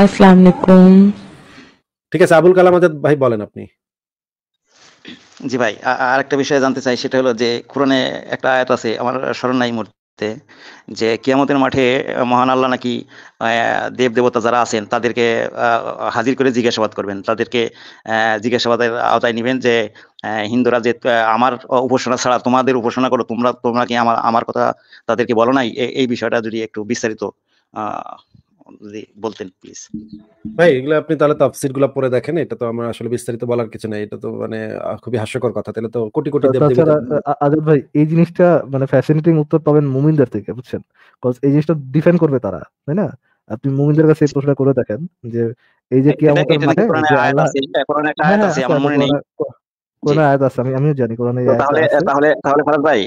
আসসালামু আলাইকুম। ঠিক আছে আবুল কালাম আজাদ ভাই বলেন আপনি। জি ভাই আর একটা বিষয় জানতে চাই সেটা হলো যে কোরআনে একটা আয়াত আছে আমার স্মরণ নাই মুহূর্তে যে কিয়ামতের মাঠে মহান আল্লাহ নাকি দেব দেবতা যারা আছেন তাদেরকে হাজির করে জিজ্ঞাসাবাদ করবেন। তাদেরকে জিজ্ঞাসাবাদের আওতায় নিবেন যে হিন্দুরা যে আমার উপাসনা ছাড়া তোমাদের উপাসনা করো তোমরা তোমরা কি আমার আমার কথা তাদেরকে বলো নাই? এই বিষয়টা যদি একটু বিস্তারিত আহ যদি বলতেন প্লিজ ভাই এগুলো আপনি তাহলে তাফসিরগুলো পড়ে দেখেন এটা তো আমার আসলে বিস্তারিত বলার কিছু নাই এটা তো মানে খুবই হাস্যকর কথা তাহলে তো কোটি কোটি আজাদ ভাই এই জিনিসটা মানে ফ্যাসিনেটিং উত্তর পাবেন মুমিনদের থেকে বুঝছেন? এই জিনিসটা ডিফেন্ড করবে তারা তাই না? আপনি মুমিনদের কাছে এই প্রশ্নটা করে দেখেন যে এই যে কিয়ামতের মাঠে কোন আয়াত আছে আমি আমিও জানি কোরআনে তাহলে তাহলে তাহলে ফারাদ ভাই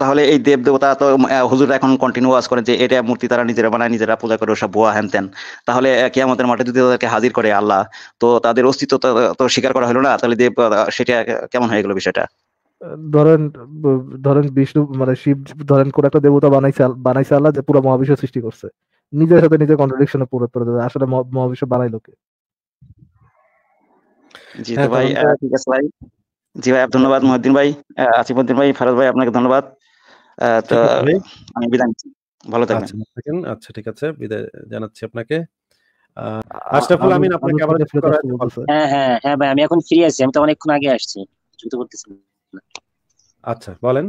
তাহলে এই দেব দেবতা তো হুজুর এখন কন্টিনিউয়াস করে যে এটা মূর্তি তারা নিজেরা বানায় নিজেরা পূজা করে সব ভুয়া হ্যান তাহলে কিয়ামতের মাঠে যদি তাদেরকে হাজির করে আল্লাহ তো তাদের অস্তিত্ব তো স্বীকার করা হলো না? তাহলে দেব সেটা কেমন হয়ে গেল বিষয়টা? ধরেন ধরেন বিষ্ণু মানে শিব ধরেন কোন একটা দেবতা বানাইছে বানাইছে আল্লাহ যে পুরো মহাবিশ্ব সৃষ্টি করছে। নিজের সাথে নিজের কন্ট্রাডিকশনে পুরো দেবে আসলে মহাবিশ্ব বানাইলো কে? জি তো হ্যাঁ, ভাই ঠিক আছে ভাই। জি ভাই ধন্যবাদ মহিউদ্দিন ভাই আসিফুদ্দিন ভাই ফারাজ ভাই আপনাকে ধন্যবাদ। তো আমি বিদায় নিচ্ছি। ভালো থাকবেন। আচ্ছা, আচ্ছা ঠিক আছে বিদায় জানাচ্ছি আপনাকে। আশরাফুল আমিন আপনাকে আবার হ্যাঁ হ্যাঁ হ্যাঁ ভাই আমি এখন ফ্রি আছি আমি তো অনেকক্ষণ আগে আসছি যুক্ত করতেছি। আচ্ছা বলেন।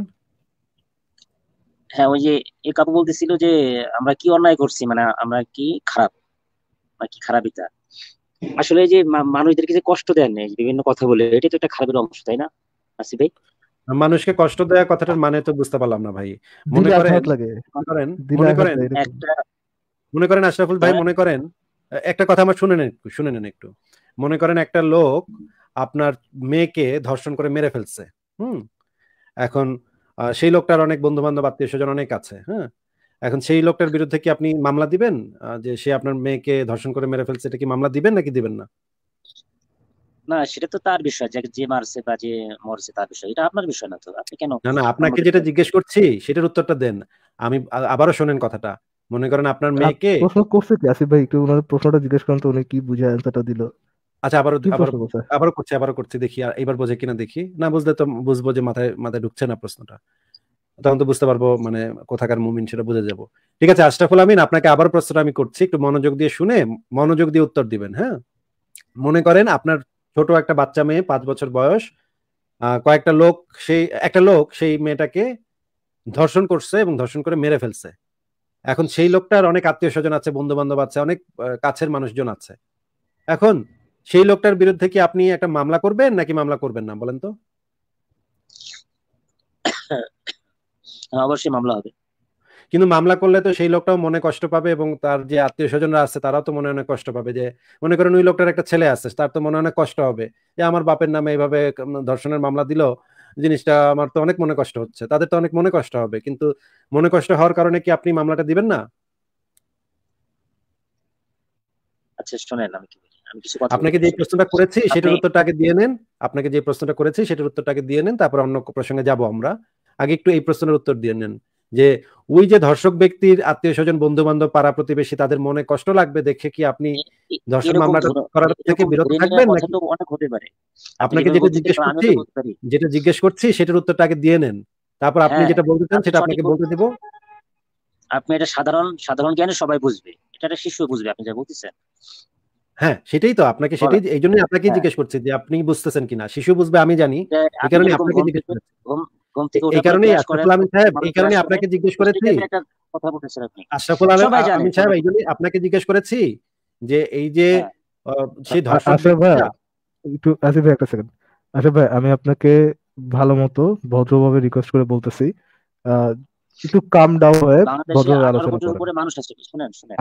হ্যাঁ ওই যে এ কাপু বলতেছিল যে আমরা কি অন্যায় করছি মানে আমরা কি খারাপ? বা কি খারাপ এটা? আসলে যে মানুষদেরকে যে কষ্ট দেন নেই বিভিন্ন কথা বলে এটা তো একটা খারাপের অংশ তাই না? আসি ভাই? মানুষকে কষ্ট দেওয়া কথাটার মানে তো বুঝতে পারলাম না ভাই। মনে করেন মনে করেন একটা মনে করেন আশরাফুল ভাই হ্যাঁ। মনে করেন একটা কথা আমার শুনে নেন একটু শুনে নেন একটু। মনে করেন একটা লোক আপনার মেয়েকে ধর্ষণ করে মেরে ফেলছে হুম? এখন সেই লোকটার অনেক বন্ধু বান্ধব আত্মীয় স্বজন অনেক আছে হ্যাঁ? এখন সেই লোকটার বিরুদ্ধে কি আপনি মামলা দিবেন? যে সে আপনার মেয়েকে ধর্ষণ করে মেরে ফেলছে এটা কি মামলা দিবেন নাকি দিবেন না? না সেটা তো তার বিষয় যে যে মারছে বা যে মরছে তার বিষয় এটা আপনার বিষয় না তো আপনি কেন না না আপনাকে যেটা জিজ্ঞেস করছি সেটার উত্তরটা দেন। আমি আবারও শোনেন কথাটা। মনে করেন আপনার মেয়েকে প্রশ্ন করছে কি? আসিফ ভাই একটু ওনার প্রশ্নটা জিজ্ঞেস করেন তো উনি কি বুঝে অ্যানসারটা দিল। আচ্ছা আবারও আবার আবারও করছি? আবারও করছি দেখি এবার বোঝে কিনা দেখি। না বুঝলে তো বুঝব যে মাথায় মাথায় ঢুকছে না প্রশ্নটা। তখন তো বুঝতে পারব মানে কোথাকার মুমিন সেটা বুঝে যাব। ঠিক আছে, আশরাফুল আমিন, আপনাকে আবার প্রশ্নটা আমি করছি, একটু মনোযোগ দিয়ে শুনে মনোযোগ দিয়ে উত্তর দিবেন হ্যাঁ? মনে করেন আপনার ছোট একটা বাচ্চা মেয়ে, পাঁচ বছর বয়স কয়েকটা লোক সেই, একটা লোক সেই মেয়েটাকে ধর্ষণ করছে এবং ধর্ষণ করে মেরে ফেলছে। এখন সেই লোকটার অনেক আত্মীয় স্বজন আছে বন্ধু বান্ধব আছে, অনেক কাছের মানুষজন আছে। এখন সেই লোকটার বিরুদ্ধে কি আপনি একটা মামলা করবেন নাকি মামলা করবেন না, বলেন তো? অবশ্যই মামলা হবে। কিন্তু মামলা করলে তো সেই লোকটাও মনে কষ্ট পাবে এবং তার যে আত্মীয় স্বজনরা আছে তারাও তো মনে অনেক কষ্ট পাবে যে মনে করেন ওই লোকটার একটা ছেলে আছে তার তো মনে অনেক কষ্ট হবে। যে আমার বাপের নামে এইভাবে ধর্ষণের মামলা দিল জিনিসটা আমার তো অনেক মনে কষ্ট হচ্ছে তাদের তো অনেক মনে কষ্ট হবে। কিন্তু মনে কষ্ট হওয়ার কারণে কি আপনি মামলাটা দিবেন না? আচ্ছা শোনেন আমি কি আপনাকে যে প্রশ্নটা করেছি সেটার উত্তরটা আগে দিয়ে নেন। আপনাকে যে প্রশ্নটা করেছি সেটার উত্তরটা আগে দিয়ে নেন তারপর অন্য প্রসঙ্গে যাব আমরা। আগে একটু এই প্রশ্নের উত্তর দিয়ে নেন। যে ওই যে ধর্ষক ব্যক্তির আত্মীয় স্বজন বন্ধু বান্ধব পাড়া প্রতিবেশী তাদের মনে কষ্ট লাগবে দেখে কি আপনি ধর্ষণ মামলাটা করার থেকে বিরত থাকবেন নাকি? আপনাকে যেটা জিজ্ঞেস করছি যেটা জিজ্ঞেস করছি সেটার উত্তরটা আগে দিয়ে নেন। তারপর আপনি হ্যাঁ, যেটা বলতে চান সেটা আপনাকে বলতে দেব। আপনি এটা সাধারণ সাধারণ জ্ঞানে সবাই বুঝবে। এটা একটা শিশু বুঝবে আপনি যা বলতেছেন। হ্যাঁ সেটাই তো আপনাকে সেটাই এই জন্যই আপনাকে হ্যাঁ। জিজ্ঞেস করছি যে আপনি বুঝতেছেন কিনা? শিশু বুঝবে আমি জানি। এই কারণে আপনাকে জিজ্ঞেস করছি। এই কারণেই আশরাফুল আমিন সাহেব এই কারণে আপনাকে জিজ্ঞেস করেছি। আশরাফুল আমিন সাহেব এই জন্য আপনাকে জিজ্ঞেস করেছি যে এই যে হ্যাঁ। সেই ধর্ষণ একটু আসিফ ভাই একটা সেকেন্ড আসিফ ভাই আমি আপনাকে ভালো মতো ভদ্রভাবে রিকোয়েস্ট করে বলতেছি। একটু কাম ডাউন হয়ে ভদ্রভাবে আলোচনা করেন।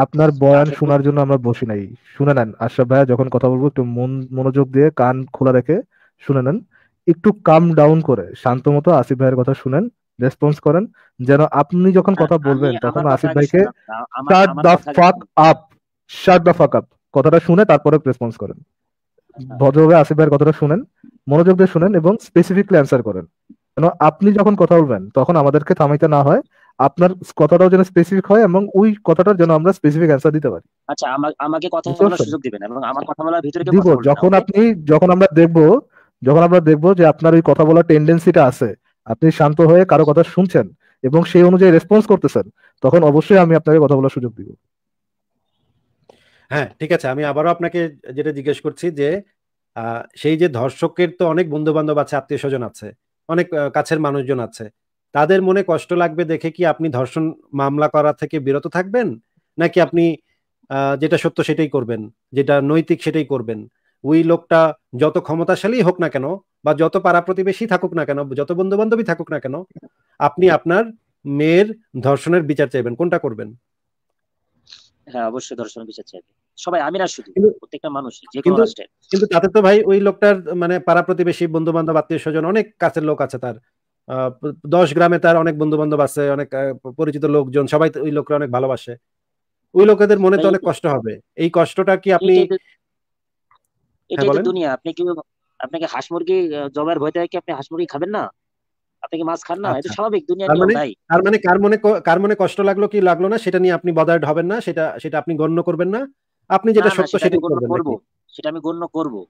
আপনার বয়ান শোনার জন্য আমরা বসি নাই। শুনে নেন আশরাফ ভাইয়া যখন কথা বলব একটু মন মনোযোগ দিয়ে কান খোলা রেখে শুনে নেন। একটু কাম ডাউন করে শান্ত মতো আসিফ ভাইয়ের কথা শুনেন রেসপন্স করেন যেন আপনি যখন কথা বলবেন তখন আসিফ ভাইকে shut the fuck up shut the fuck up কথাটা শুনে তারপরে রেসপন্স করেন। আচ্ছা। ভদ্রভাবে আসিফ ভাইয়ের কথাটা শুনেন মনোযোগ দিয়ে শুনেন এবং স্পেসিফিকলি অ্যান্সার করেন। কেন আপনি যখন কথা বলবেন তখন আমাদেরকে থামাইতে না হয় আপনার কথাটাও যেন স্পেসিফিক হয় এবং ওই কথাটার যেন আমরা স্পেসিফিক অ্যান্সার দিতে পারি। আচ্ছা আমাকে কথা বলার সুযোগ দিবেন এবং আমার কথা বলার ভিতরে দিব যখন আপনি যখন আমরা দেখব যখন আমরা দেখব যে আপনার ওই কথা বলার টেন্ডেন্সিটা আছে, আপনি শান্ত হয়ে কারও কথা শুনছেন এবং সেই অনুযায়ী রেসপন্স করতেছেন, তখন অবশ্যই আমি আপনাকে কথা বলার সুযোগ দিব। হ্যাঁ ঠিক আছে। আমি আবারও আপনাকে যেটা জিজ্ঞেস করছি যে সেই যে ধর্ষকের তো অনেক বন্ধু বান্ধব আছে, আত্মীয় স্বজন আছে, অনেক কাছের মানুষজন আছে। তাদের মনে কষ্ট লাগবে দেখে কি আপনি ধর্ষণ মামলা করা থেকে বিরত থাকবেন? নাকি আপনি যেটা সত্য সেটাই করবেন, যেটা নৈতিক সেটাই করবেন? ওই লোকটা যত ক্ষমতাশালী হোক না কেন বা যত পাড়া প্রতিবেশী থাকুক না কেন যত বন্ধু বান্ধবী থাকুক না কেন আপনি আপনার মেয়ের ধর্ষণের বিচার চাইবেন কোনটা করবেন? হ্যাঁ অবশ্যই দর্শন বিচার চাইবে। সবাই আমি না শুধু প্রত্যেকটা মানুষ যে কোনো কিন্তু- তাতে তো ভাই ওই লোকটার মানে পাড়া প্রতিবেশী বন্ধু বান্ধব আত্মীয় স্বজন অনেক কাছের লোক আছে তার। আহ, দশ গ্রামে তার অনেক বন্ধু বান্ধব আছে অনেক পরিচিত লোকজন সবাই ওই লোকরা অনেক ভালোবাসে। ওই লোকেদের মনে তো অনেক কষ্ট হবে। এই কষ্টটা কি আপনি এটাই তো- এটাই তো। দুনিয়া। আপনি কি আপনাকে হাঁস মুরগি জবাইয়ের ভয় থাকে আপনি হাঁস মুরগি খাবেন না? আপনি কি মাছ খান না? এটা আচ্ছা। স্বাভাবিক দুনিয়ার তার নিয়ম মানে- ভাই তার মানে কার মনে কার মনে কষ্ট লাগল কি লাগল না সেটা নিয়ে আপনি বদার্ড হবেন না সেটা সেটা আপনি গণ্য করবেন না। আপনি যেটা না, না, সত্য সেটা আমি সেটাই গণ্য করবেন করব। নাকি? সেটা আমি গণ্য করব।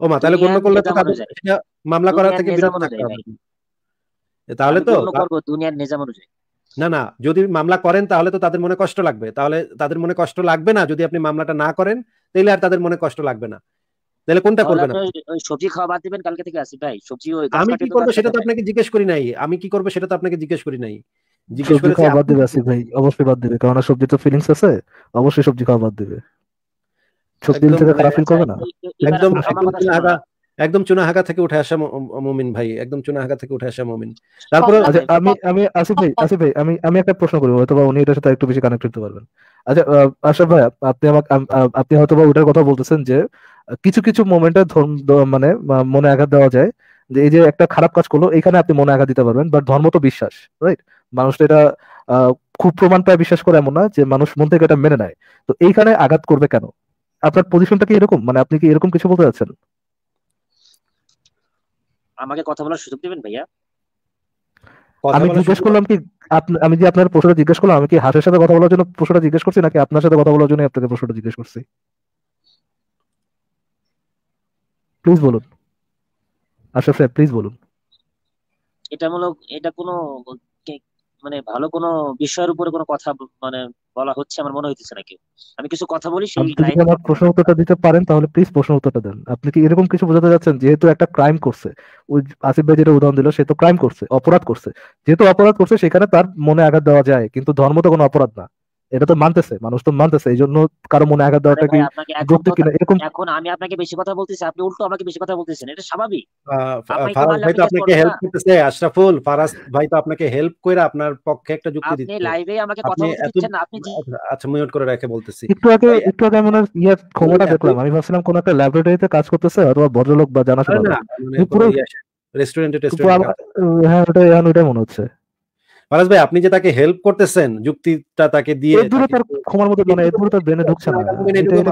ও মা তাহলে গণ্য করলে তো। সেটা মামলা করা থেকে বিরত থাকতে হবে তাহলে তো গণ্য করব দুনিয়ার নিজাম অনুযায়ী। না না যদি মামলা করেন তাহলে তো তাদের মনে কষ্ট লাগবে। তাহলে তাদের মনে কষ্ট লাগবে না যদি আপনি মামলাটা না করেন তাহলে আর তাদের মনে কষ্ট লাগবে না। তাহলে কোনটা তাহলে করবেন সবজি খাওয়া বাদ দিবেন কালকে থেকে আসি ভাই। সবজি ওই গাছ আমি কি করব সেটা তো আপনাকে জিজ্ঞেস করি নাই। আমি কি করব সেটা তো আপনাকে জিজ্ঞেস করি নাই। জিজ্ঞেস করে খাওয়া বাদ দিবে আসি ভাই। অবশ্যই বাদ দিবে। কারণ সবজি তো ফিলিংস আছে অবশ্যই সবজি খাওয়া বাদ দিবে। সবজি থেকে খারাপ ফিল করবে না। একদম আমার একদম চুনাহাগা থেকে উঠে আসা মমিন ভাই একদম চুনাহাগা থেকে উঠে আসা মমিন। তারপরে আচ্ছা, আমি আমি আসিফ ভাই আসিফ ভাই আমি আমি একটা প্রশ্ন করব হয়তো উনি এটার সাথে একটু বেশি কানেক্ট করতে পারবেন। আচ্ছা আশরাফ ভাই আপনি আমাকে আপনি হয়তো বা ওটার কথা বলতেছেন যে কিছু কিছু মোমেন্টে মানে মনে আঘাত দেওয়া যায় যে এই যে একটা খারাপ কাজ করল এখানে আপনি মনে আঘাত দিতে পারবেন বাট ধর্ম তো বিশ্বাস রাইট মানুষ তো এটা আহ, খুব প্রমাণ পায় বিশ্বাস করে এমন না যে মানুষ মন থেকে এটা মেনে নেয়। তো এইখানে আঘাত করবে কেন? আপনার পজিশনটা কি এরকম? মানে আপনি কি এরকম কিছু বলতে চাচ্ছেন আমাকে কথা বলার সুযোগ দিবেন ভাইয়া? আমি জিজ্ঞেস করলাম কি আমি যে আপনার প্রশ্নটা জিজ্ঞেস করলাম আমি কি হাসের সাথে কথা বলার জন্য প্রশ্নটা জিজ্ঞেস করছি নাকি আপনার সাথে কথা বলার জন্য আপনাকে প্রশ্নটা জিজ্ঞেস করছি? প্লিজ বলুন। আশরাফ সাহেব প্লিজ বলুন। এটা মূলক এটা কোনো মানে ভালো কোনো বিষয়ের উপরে কোনো কথা মানে বলা হচ্ছে আমার মনে হইতেছে না কেউ। আমি কিছু কথা বলি সেই লাইনে আমার প্রশ্ন উত্তরটা দিতে পারেন তাহলে প্লিজ প্রশ্ন উত্তরটা দেন। আপনি কি এরকম কিছু বোঝাতে যাচ্ছেন? যেহেতু একটা ক্রাইম করছে। ওই আসিফ ভাই যেটা উদাহরণ দিল সে তো ক্রাইম করছে অপরাধ করছে। যেহেতু অপরাধ করছে সেখানে তার মনে আঘাত দেওয়া যায় কিন্তু ধর্ম তো কোনো অপরাধ না। এটা তো মানতেছে মানুষ তো মানতেছে এই জন্য কারও মনে আঘাত দেওয়াটা কি যৌক্তিক কিনা? এরকম এখন আমি আপনাকে বেশি কথা বলতেছি আপনি উল্টো আমাকে বেশি কথা বলতেছেন এটা স্বাভাবিক। ফারাজ ভাই তো আপনাকে হেল্প করতেছে আশরাফুল ফারাজ ভাই তো আপনাকে হেল্প করে আপনার পক্ষে একটা যুক্তি আপনি লাইভে আমাকে কথা বলতে দিচ্ছেন না আপনি আচ্ছা, আচ্ছা মিউট করে রেখে বলতেছি। একটু আগে একটু আগে আমি ওনার ইয়ার ক্ষমতা দেখলাম আমি ভাবছিলাম কোন একটা ল্যাবরেটরিতে কাজ করতেছে অথবা ভদ্রলোক বা জানা জানাশোনা না লোক। মানে পুরো- রেস্টুরেন্টে কিন্তু টেস্টুরেন্টে হ্যাঁ ওটাই এখন ওটাই মনে হচ্ছে। ফারাজ ভাই আপনি যে তাকে হেল্প করতেছেন যুক্তিটা তাকে দিয়ে ক্ষমার মতো মানে তার ব্রেনে ঢুকছে না।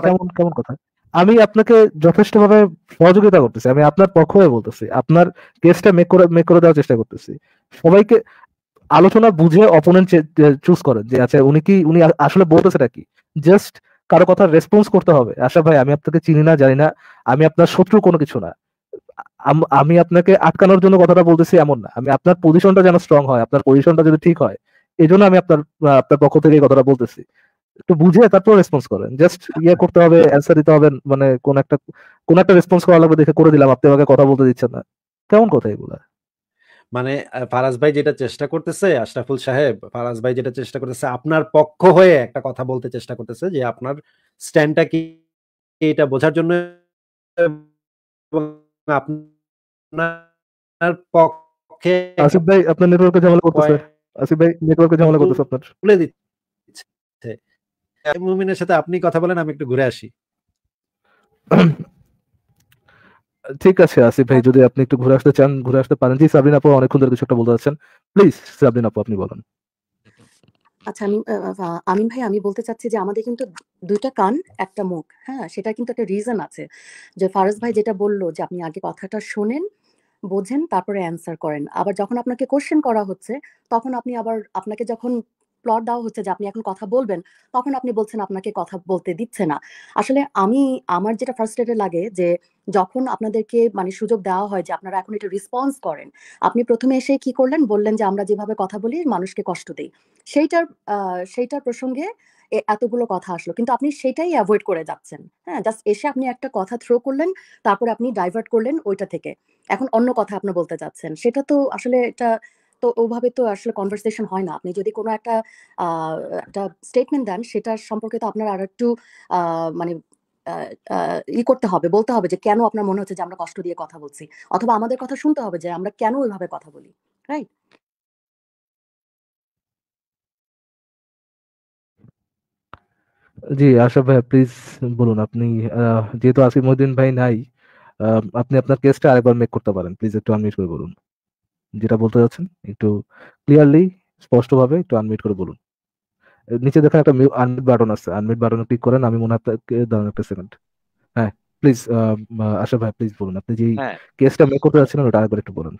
কেমন কেমন কথা? আমি আপনাকে যথেষ্ট ভাবে সহযোগিতা করতেছি। আমি আপনার পক্ষ হয়ে বলতেছি। আপনার কেসটা মেক করে মেক করে দেওয়ার চেষ্টা করতেছি। সবাইকে আলোচনা বুঝে অপোনেন্ট চুজ করেন যে আচ্ছা উনি কি উনি আসলে বলতেছেটা কি? জাস্ট কারও কথা রেসপন্স করতে হবে। আশা ভাই আমি আপনাকে চিনি না জানি না। আমি আপনার শত্রু কোনো কিছু না। আম- আপনাকে আটকানোর জন্য কথাটা বলতেছি এমন না। আমি আপনার পজিশনটা যেন স্ট্রং হয়, আপনার পজিশনটা যদি ঠিক হয় এই জন্য আমি আপনার আপনার পক্ষ থেকে কথাটা বলতেছি। একটু বুঝে তারপর রেসপন্স করেন। জাস্ট ইয়ে করতে হবে অ্যান্সার দিতে হবে মানে কোন একটা কোন একটা রেসপন্স করা লাগবে, দেখে করে দিলাম, আপনি আমাকে কথা বলতে দিচ্ছেন না। কেমন কথা এগুলা? মানে ফারাজ ভাই যেটা চেষ্টা করতেছে, আশরাফুল সাহেব, ফারাজ ভাই যেটা চেষ্টা করতেছে, আপনার পক্ষ হয়ে একটা কথা বলতে চেষ্টা করতেছে, যে আপনার স্ট্যান্ডটা কি, এটা বোঝার জন্য আপনার পক্ষে আসিফ ভাই আপনার নেটওয়ার্কে ঝামেলা করতেছে। আসিফ ভাই নেটওয়ার্কে ঝামেলা করতেছে আপনার। তুলে দিচ্ছে। মুমিনের সাথে আপনি কথা বলেন আমি একটু ঘুরে আসি। ঠিক আছে আসিফ ভাই যদি আপনি একটু ঘুরে আসতে চান ঘুরে আসতে পারেন। জি সাবরিন আপু অনেকক্ষণ ধরে কিছু একটা বলতে চাচ্ছেন প্লিজ সাবরিন আপু আপনি বলেন। আচ্ছা আমি আমিন ভাই আমি বলতে চাচ্ছি যে আমাদের কিন্তু দুইটা কান একটা মুখ হ্যাঁ সেটা কিন্তু একটা রিজন আছে যে ফারাজ ভাই যেটা বলল যে আপনি আগে কথাটা শোনেন বোঝেন তারপরে অ্যান্সার করেন। আবার যখন আপনাকে কোয়েশ্চেন করা হচ্ছে, তখন আপনি আবার আপনাকে যখন প্লট দেওয়া হচ্ছে যে আপনি এখন কথা বলবেন, তখন আপনি বলছেন আপনাকে কথা বলতে দিচ্ছে না। আসলে আমি আমার যেটা ফ্রাস্ট্রেটেড লাগে যে যখন আপনাদেরকে মানে সুযোগ দেওয়া হয় যে আপনারা এখন এটা রেসপন্স করেন। আপনি ১ম এ এসে কি করলেন? বললেন যে আমরা যেভাবে কথা বলি মানুষকে কষ্ট দিই সেইটার সেইটার প্রসঙ্গে এতগুলো কথা আসলো। কিন্তু আপনি সেটাই অ্যাভয়েড করে যাচ্ছেন। হ্যাঁ? জাস্ট এসে আপনি একটা কথা থ্রো করলেন, তারপরে আপনি ডাইভার্ট করলেন ওইটা থেকে। এখন অন্য কথা আপনি বলতে চাচ্ছেন। সেটা তো আসলে এটা তো ওভাবে তো আসলে কনভারসেশন হয় না। আপনি যদি কোনো একটা একটা স্টেটমেন্ট দেন সেটার সম্পর্কে তো আপনার আরেকটু আ মানে ই করতে হবে, বলতে হবে যে কেন আপনার মনে হচ্ছে যে আমরা কষ্ট দিয়ে কথা বলছি। অথবা আমাদের কথা শুনতে হবে যে আমরা কেন ওইভাবে কথা বলি। রাইট? জি, আশরাফ ভাইয়া প্লিজ বলুন আপনি যেহেতু আসিফ মহিউদ্দিন ভাই নাই, আপনি আপনার কেসটা আরেকবার মেক করতে পারেন। প্লিজ একটু আনমিউট করে বলুন। যেটা বলতে চাচ্ছেন একটু ক্লিয়ারলি স্পষ্টভাবে একটু আনমিউট করে বলুন। নিচে দেখেন একটা মিউ আনমিউট বাটন আছে। আনমিউট বাটনে ক্লিক করেন। আমি মনে হয় দাঁড়ান একটা সেকেন্ড। হ্যাঁ, প্লিজ আ মা আশরাফ ভাই প্লিজ বলুন। আপনি হ্যাঁ। কেসটা মেক করতে যাচ্ছিলেন ওটা আরেকবার একটু বলুন।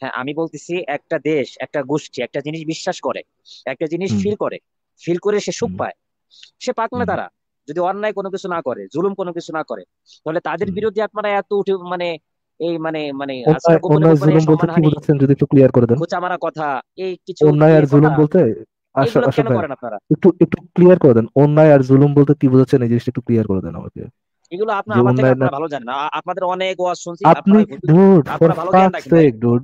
হ্যাঁ, আমি বলতেছি একটা দেশ, একটা গোষ্ঠী একটা জিনিস বিশ্বাস করে, একটা জিনিস ফিল করে। ফিল করে সে সুখ পায়। সে পাক না তারা। যদি অন্যায় কোনো কিছু না করে, জুলুম কোনো কিছু না করে, তাহলে তাদের বিরুদ্ধে আপনারা এত উঠে মানে এই মানে মানে যদি একটু ক্লিয়ার করে দেন? কথা, এই কিছু অন্যায় আর ইয়ে জুলুম বলতে কেন করেন আপনারা? একটু একটু ক্লিয়ার করে দেন। অন্যায় আর জুলুম বলতে কি বোঝাচ্ছেন এই জিনিসটা একটু ক্লিয়ার করে দেন আমাকে। এগুলো আপনার আমার থেকে আপনারা ভালো জানেন। আপনাদের অনেক ওয়াজ শুনছি। আপনি আপনারা dude for ফাকস। Sec dude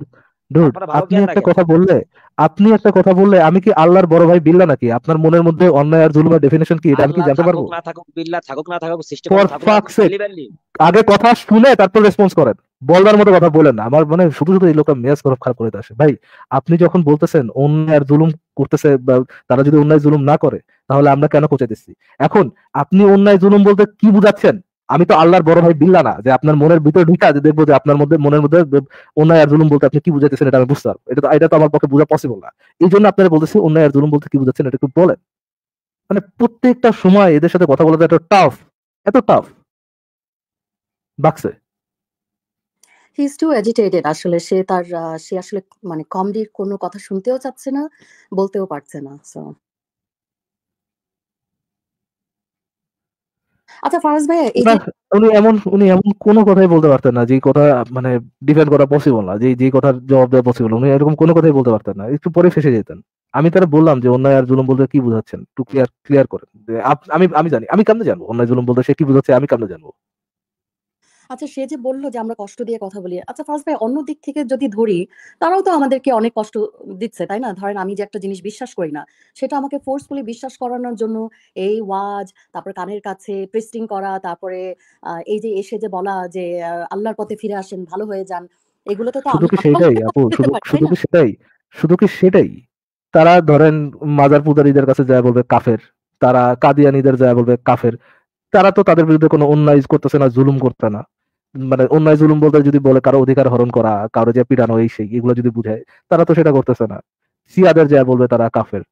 dude আপনি একটা। কথা বললে আপনি একটা কথা বললে আমি কি আল্লাহর বড় ভাই বিল্লা নাকি? আপনার মনের মধ্যে অন্যায় আর জুলুমের ডেফিনিশন কি এটা আমি কি জানতে পারব? না থাকুক, বিল্লাহ থাকুক না থাকুক, সেক আগে কথা শুনে তারপর রেসপন্স করেন। বলবার মতো কথা বলেন না। আমার মানে শুধু, শুধু এই লোকটা মেজাজ খারাপ খারাপ করে আসে। ভাই আপনি যখন বলতেছেন অন্যায় জুলুম করতেছে বা তারা যদি অন্যায় জুলুম না করে তাহলে আমরা কেন খোঁচাইতেছি? এখন আপনি অন্যায় জুলুম বলতে কি বুঝাচ্ছেন? আমি তো আল্লাহর বড় ভাই বিল্লাহ না যে আপনার মনের ভিতরে ঢুইকা যে দেখব যে আপনার মধ্যে মনের মধ্যে অন্যায় আর জুলুম বলতে আপনি কি বুঝাইতেছেন এটা আমি বুঝতে। এটা তো এটা তো আমার পক্ষে বোঝা পসিবল না। এই জন্য আপনারা বলতেছি অন্যায় আর জুলুম বলতে কি বুঝাচ্ছেন এটা একটু বলেন। মানে প্রত্যেকটা সময় এদের সাথে কথা বলাটা এত টাফ, এত tough. বাকসে। He is two agitated আসলে সে তার সে আসলে মানে কমেডির কোনো কথা শুনতেও চাচ্ছে না, বলতেও পারছে না। সো আচ্ছা ফারাজ এই উনি এমন উনি এমন কোন কথাই বলতে পারতেন না যেই কথা মানে ডিফেন্ড করা পসিবল না। যেই যেই কথার জবাব দেওয়া পসিবল। উনি এরকম কোন কথাই বলতে পারতেন না। একটু পরে ফেঁসে যেতেন। আমি তারে বললাম যে অন্যায় আর জুলুম বলতে কি বুঝাচ্ছেন? একটু ক্লিয়ার ক্লিয়ার করেন। যে আমি আমি জানি। আমি কেমনে জানব? অন্যায় জুলুম বলতে সে কি বুঝাচ্ছে আমি কেমনে জানব? আচ্ছা সে যে বলল যে আমরা কষ্ট দিয়ে কথা বলি। আচ্ছা ফারাজ ভাই অন্য দিক থেকে যদি ধরি, তারাও তো আমাদেরকে অনেক কষ্ট দিচ্ছে, তাই না? ধরেন আমি যে একটা জিনিস বিশ্বাস করি না, সেটা আমাকে ফোর্সফুলি বিশ্বাস করানোর জন্য এই ওয়াজ, তারপর কানের কাছে প্রেস্টিং করা, তারপরে এই যে এসে যে বলা যে আল্লাহর পথে ফিরে আসেন, ভালো হয়ে যান। এগুলোতে তো শুধু কি সেটাই আপু? শুধু শুধু কি সেটাই? শুধু কি সেটাই? তারা ধরেন মাজার পূজারীদের কাছে যায়া বলবে কাফের। তারা কাদিয়ানিদের যায়া বলবে কাফের। তারা তো তাদের বিরুদ্ধে কোনো অন্যায় করতেছে না, জুলুম করতে না। মানে অন্যায় জুলুম বলতে যদি বলে কারও অধিকার হরণ করা, কারও যে পিটানো এই সেই এগুলো যদি বুঝায়, তারা তো সেটা করতেছে না। সিয়াদের যা বলবে তারা কাফের।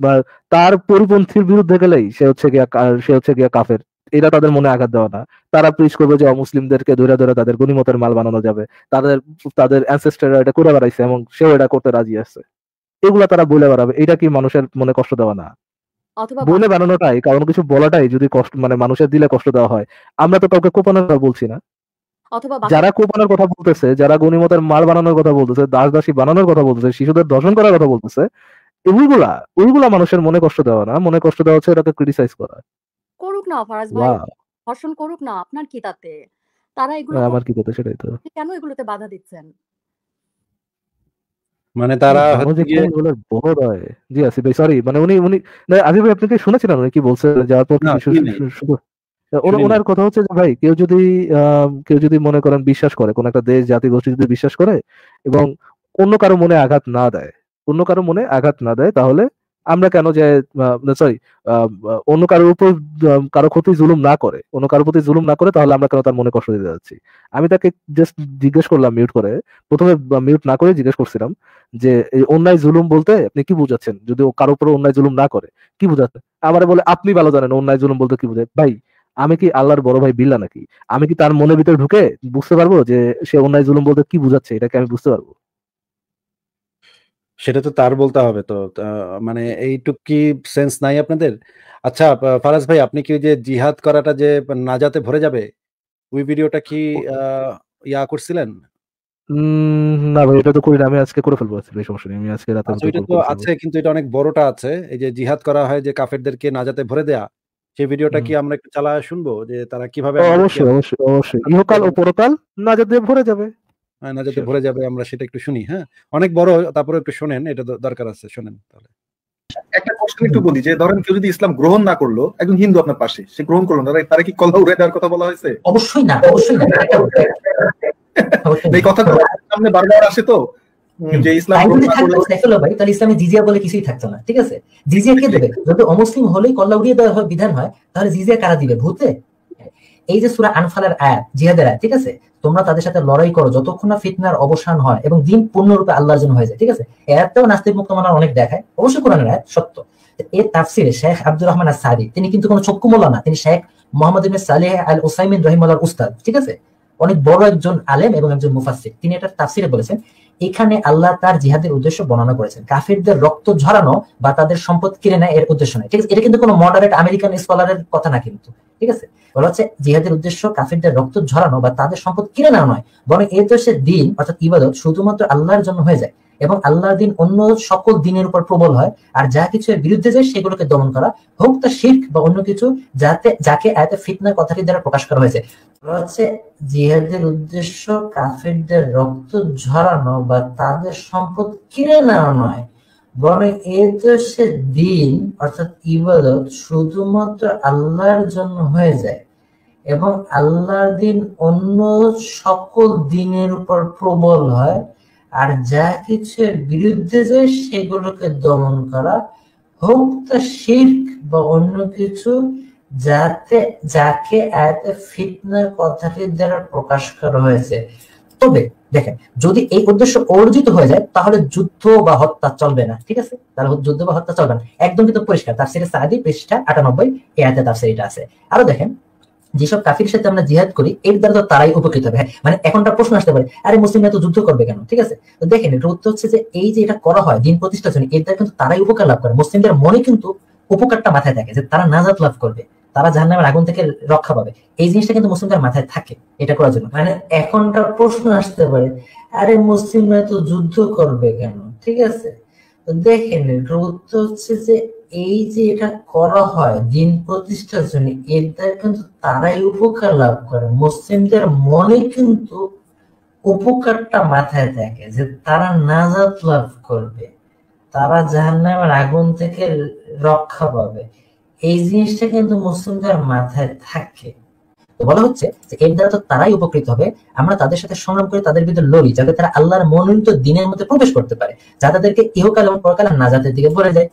বা তার পরিপন্থীর বিরুদ্ধে গেলেই সে হচ্ছে গিয়া সে হচ্ছে গিয়া কাফের। এটা তাদের মনে আঘাত দেওয়া না। তারা প্রিচ করবে যে অমুসলিমদেরকে ধইরা, ধইরা তাদের গনিমতের মাল বানানো যাবে। তাদের তাদের অ্যানসেস্টররা এটা করে বেড়াইছে এবং সেও এটা করতে রাজি আছে। এগুলা তারা বলে বেড়াবে। এটা কি মানুষের মনে কষ্ট দেওয়া না? বলে বেড়ানোটাই কারণ কিছু বলাটাই যদি কষ্ট মানে মানুষের দিলে কষ্ট দেওয়া হয়। আমরা তো কাউকে কোপানোর বলছি না। অথবা যারা কোপানোর কথা বলতেছে, যারা গনিমতের মাল বানানোর কথা বলতেছে, দাস-দাসী বানানোর কথা বলতেছে, শিশুদের ধর্ষণ করার কথা বলতেছে, ওইগুলা ওইগুলা মানুষের মনে কষ্ট দেওয়া না। মনে কষ্ট দেওয়া হচ্ছে এটাকে ক্রিটিসাইজ করা। করুক না ফারাজ ভাই। ধর্ষণ করুক না। আপনার কি তাতে? তারা এগুলো আমার কি কথা সেটাই তো। কেন এগুলোতে বাধা দিচ্ছেন? মানে তারা হচ্ছে যে গিয়ে বড় হয়। জি আসিফ ভাই সরি মানে উনি উনি না আসিফ ভাই আপনি কি শুনেছিলেন উনি কি বলছে যাওয়ার পর ওনার কথা হচ্ছে যে ভাই কেউ যদি কেউ যদি মনে করেন বিশ্বাস করে, কোন একটা দেশ, জাতি, গোষ্ঠী যদি বিশ্বাস করে এবং অন্য কারও মনে আঘাত না দেয়, অন্য কারও মনে আঘাত না দেয় তাহলে আমরা কেন যে সরি অন্য কারোর উপর কারও ক্ষতি জুলুম না করে, অন্য কারও প্রতি জুলুম না করে তাহলে আমরা কেন তার মনে কষ্ট দিতে যাচ্ছি? আমি তাকে জাস্ট জিজ্ঞেস করলাম মিউট করে। প্রথমে মিউট না করে জিজ্ঞেস করছিলাম যে এই অন্যায় জুলুম বলতে আপনি কি বুঝাচ্ছেন? যদি ও কারও উপর অন্যায় জুলুম না করে, কি বুঝাচ্ছেন? আমারে বলে আপনি ভালো জানেন অন্যায় জুলুম বলতে কি বুঝায়? ভাই আমি কি আল্লাহর বড় ভাই বিল্লা নাকি? আমি কি তার মনের ভিতরে ঢুকে বুঝতে পারব যে সে অন্যায় জুলুম বলতে কি বুঝাচ্ছে? এটাকে আমি বুঝতে পারব। সেটা তো তার বলতে হবে তো। মানে এইটুক কি সেন্স নাই আপনাদের? আচ্ছা ফারাজ ভাই আপনি কি যে জিহাদ করাটা যে নাজাতে ভরে যাবে ওই ভিডিওটা কি ইয়া করছিলেন? না ভাই এটা তো করি না আমি আজকে করে ফেলব আজকে সমস্যা নেই। আমি আজকে রাতে আচ্ছা, এটা তো আছে কিন্তু এটা অনেক বড়টা আছে। এই যে জিহাদ করা হয় যে কাফেরদেরকে নাজাতে ভরে দেয়া সেই ভিডিওটা কি আমরা একটু চালা শুনব? যে তারা কীভাবে অবশ্যই অবশ্যই অবশ্যই। ইহকাল ও পরকাল নাজাতে ভরে যাবে। হ্যাঁ নাজাতে ভরে যাবে আমরা সেটা একটু শুনি হ্যাঁ? অনেক বড় তারপরে একটু শোনেন এটা দরকার আছে শোনেন তাহলে। একটা কোশ্চেন একটু বলি যে ধরেন কেউ যদি ইসলাম গ্রহণ না করল একজন হিন্দু আপনার পাশে সে গ্রহণ করল না তারা কি কল্লা উড়ে দেওয়ার কথা বলা হয়েছে? অবশ্যই না অবশ্যই না এই কথা সামনে বারবার আসে তো। যে ইসলাম ভাই তাহলে ইসলামে জিজিয়া বলে কিছুই থাকতো না ঠিক আছে? জিজিয়া কে দেবে? যদি অমুসলিম হলেই কল্লা উড়িয়ে দেওয়া হয় বিধান হয় তাহলে জিজিয়া কারা দিবে ভূতে? এই যে সুরা আনফালের আয়াত জিহাদের আয়াত ঠিক আছে? তোমরা তাদের সাথে লড়াই করো যতক্ষণ না ফিতনার অবসান হয় এবং দিন পূর্ণরূপে আল্লাহর জন্য হয়ে যায় ঠিক আছে? আয়াতটাও নাস্তিক মুক্ত মানার অনেক দেখায় অবশ্যই কোরআনের আয়াত সত্য। এর তাফসিরে শেখ আব্দুর রহমান আর সাদি তিনি কিন্তু কোনো চক্ষু মোল্লা না তিনি শেখ মোহাম্মদ ইবনে সালেহ আল ওসাইমিন রহিমাল্লাহর উস্তাদ ঠিক আছে? অনেক বড় একজন আলেম এবং একজন মুফাসসির তিনি এটা তাফসিরে বলেছেন এখানে আল্লাহ তার জিহাদের উদ্দেশ্য বর্ণনা করেছেন। কাফিরদের রক্ত ঝরানো বা তাদের সম্পদ কিনে নেয় এর উদ্দেশ্য নয়। ঠিক আছে? এটা কিন্তু কোনো মডারেট আমেরিকান স্কলারের কথা না কিন্তু। ঠিক আছে? বলা হচ্ছে জিহাদের উদ্দেশ্য কাফিরদের রক্ত ঝরানো বা তাদের সম্পদ কিনে নেওয়া নয়। বরং এর দেশের দিন, অর্থাৎ ইবাদত, শুধুমাত্র আল্লাহর জন্য হয়ে যায়। এবং আল্লাহর দিন অন্য সকল দিনের উপর প্রবল হয়, আর যা কিছু এর বিরুদ্ধে যায় সেগুলোকে দমন করা হোক তা শির্ক বা অন্য কিছু, যাতে, যাকে আয়তে ফিতনার কথাটি দ্বারা প্রকাশ করা হয়েছে। হচ্ছে জিহাদের উদ্দেশ্য কাফিরদের রক্ত ঝরানো বা তাদের সম্পদ কিনে নেওয়া নয়। বরং এ দেশের দিন, অর্থাৎ ইবাদত, শুধুমাত্র আল্লাহর জন্য হয়ে যায় এবং আল্লাহর দিন অন্য সকল দিনের উপর প্রবল হয়। আর যা কিছু বিরুদ্ধে যায় সেগুলোকে দমন করা হোক তা শির্ক বা অন্য কিছু যাতে, যাকে আয়াতে ফিতনার কথাটির দ্বারা প্রকাশ করা হয়েছে। তবে দেখেন, যদি এই উদ্দেশ্য অর্জিত হয়ে যায়, তাহলে যুদ্ধ বা হত্যা চলবে না, ঠিক আছে? তাহলে যুদ্ধ বা হত্যা চলবে না। একদম কিন্তু পরিষ্কার। তার সেটা সাদি পৃষ্ঠা আটানব্বই, এ আয়তে তার সেটা আছে। আরও দেখেন যেসব কাফির সাথে আমরা জিহাদ করি, এর দ্বারা তো তারাই উপকৃত হবে। হ্যাঁ মানে এখনটা প্রশ্ন আসতে পারে, আরে মুসলিমরা তো যুদ্ধ করবে কেন? ঠিক আছে? তো দেখেন এটা উত্তর হচ্ছে যে এই যে এটা করা হয়, দিন প্রতিষ্ঠার জন্য এর দ্বারা কিন্তু তারাই উপকার লাভ করে। মুসলিমদের মনে কিন্তু উপকারটা মাথায় থাকে, যে তারা নাজাত লাভ করবে, তারা জাহান্নামের আগুন থেকে রক্ষা পাবে। এই জিনিসটা কিন্তু মুসলিমদের মাথায় থাকে, এটা করার জন্য। মানে এখনটা প্রশ্ন আসতে পারে, আরে মুসলিমরা তো যুদ্ধ করবে কেন? ঠিক আছে? দেখেন উত্তর হচ্ছে যে এই যে এটা করা হয় দিন প্রতিষ্ঠার জন্য এর দ্বারা কিন্তু তারাই উপকার লাভ করে। মুসলিমদের মনে কিন্তু উপকারটা মাথায় থাকে যে তারা নাজাত লাভ করবে। তারা জাহান্নামের আগুন থেকে রক্ষা পাবে। এই জিনিসটা কিন্তু মুসলিমদের মাথায় থাকে। বলা হচ্ছে এর দ্বারা তো তারাই উপকৃত হবে। আমরা তাদের সাথে সংগ্রাম করে তাদের ভিতরে লড়ি, যাতে তারা আল্লাহর মনোনীত দিনের মধ্যে প্রবেশ করতে পারে, যা তাদেরকে ইহকাল এবং পরকাল নাজাতের দিকে বলে যায়